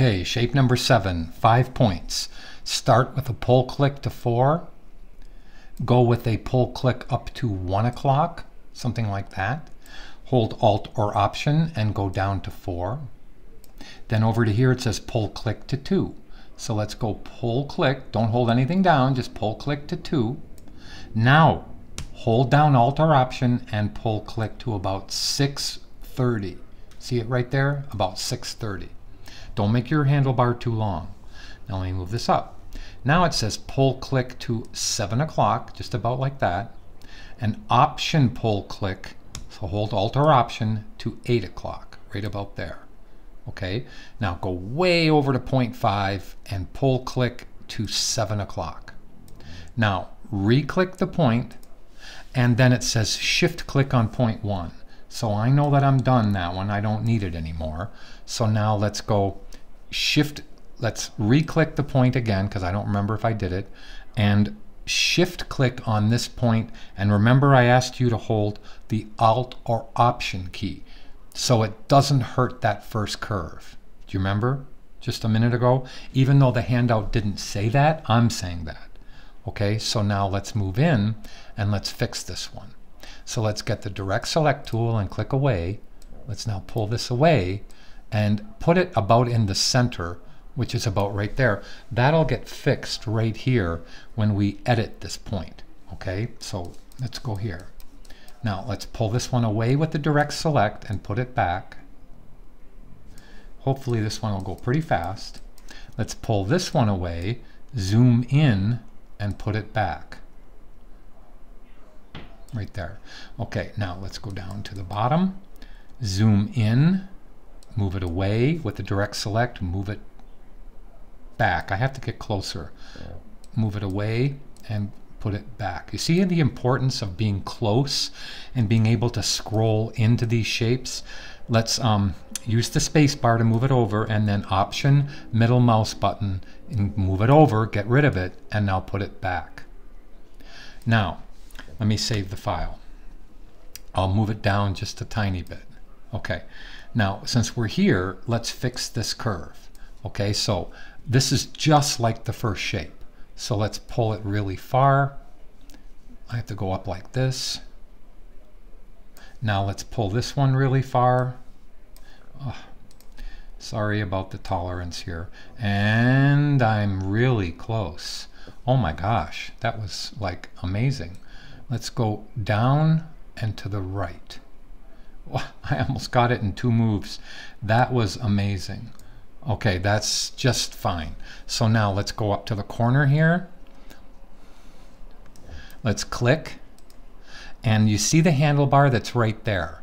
Okay, shape number seven, five points. Start with a pull click to four. Go with a pull click up to one o'clock, something like that. Hold Alt or Option and go down to four. Then over to here it says pull click to two. So let's go pull click, don't hold anything down, just pull click to two. Now hold down Alt or Option and pull click to about 630. See it right there? About 630. Don't make your handlebar too long. Now let me move this up. Now it says pull click to 7 o'clock, just about like that. And option pull click, so hold Alt or Option to 8 o'clock, right about there. Okay, now go way over to 0.5 and pull click to 7 o'clock. Now re-click the point and then it says shift click on point 1. So I know that I'm done that one. I don't need it anymore. So now let's go shift, let's re-click the point again because I don't remember if I did it. And shift click on this point. And remember I asked you to hold the Alt or Option key so it doesn't hurt that first curve. Do you remember just a minute ago? Even though the handout didn't say that, I'm saying that. Okay, so now let's move in and let's fix this one. So let's get the direct select tool and click away. Let's now pull this away and put it about in the center, which is about right there. That'll get fixed right here when we edit this point. Okay, so let's go here. Now let's pull this one away with the direct select and put it back. Hopefully this one will go pretty fast. Let's pull this one away, zoom in, and put it back right there. Okay, now let's go down to the bottom, zoom in, move it away with the direct select, move it back. I have to get closer. Move it away and put it back. You see the importance of being close and being able to scroll into these shapes? Let's um, use the space bar to move it over and then option middle mouse button and move it over, get rid of it, and now put it back. Now, let me save the file. I'll move it down just a tiny bit. Okay, now since we're here, let's fix this curve. Okay, so this is just like the first shape. So let's pull it really far. I have to go up like this. Now let's pull this one really far. Oh, sorry about the tolerance here. And I'm really close. Oh my gosh, that was like amazing. Let's go down and to the right. I almost got it in two moves. That was amazing. Okay, that's just fine. So now let's go up to the corner here. Let's click. And you see the handlebar that's right there.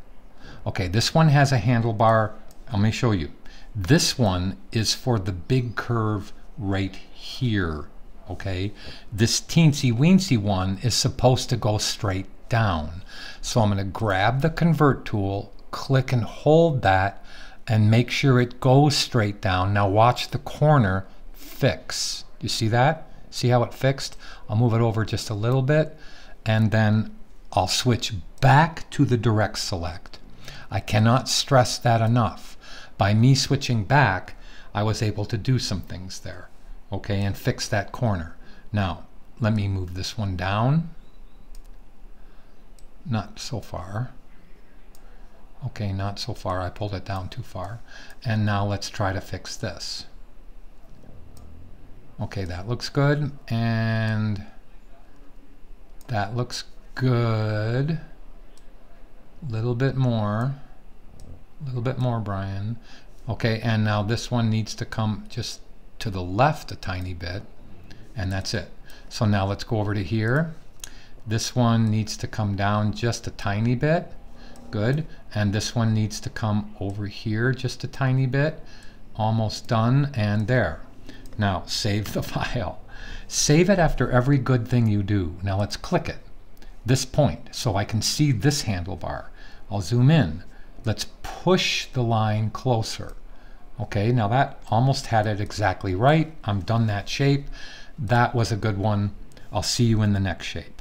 Okay, this one has a handlebar. Let me show you. This one is for the big curve right here okay? This teensy weensy one is supposed to go straight down. So I'm going to grab the convert tool, click and hold that, and make sure it goes straight down. Now watch the corner fix. You see that? See how it fixed? I'll move it over just a little bit, and then I'll switch back to the direct select. I cannot stress that enough. By me switching back, I was able to do some things there okay, and fix that corner. Now, let me move this one down. Not so far. Okay, not so far. I pulled it down too far. And now let's try to fix this. Okay, that looks good. And that looks good. A little bit more. A little bit more, Brian. Okay, and now this one needs to come just to the left a tiny bit, and that's it. So now let's go over to here. This one needs to come down just a tiny bit. Good. And this one needs to come over here just a tiny bit. Almost done. And there. Now save the file. Save it after every good thing you do. Now let's click it. This point so I can see this handlebar. I'll zoom in. Let's push the line closer. Okay, now that almost had it exactly right. I'm done that shape. That was a good one. I'll see you in the next shape.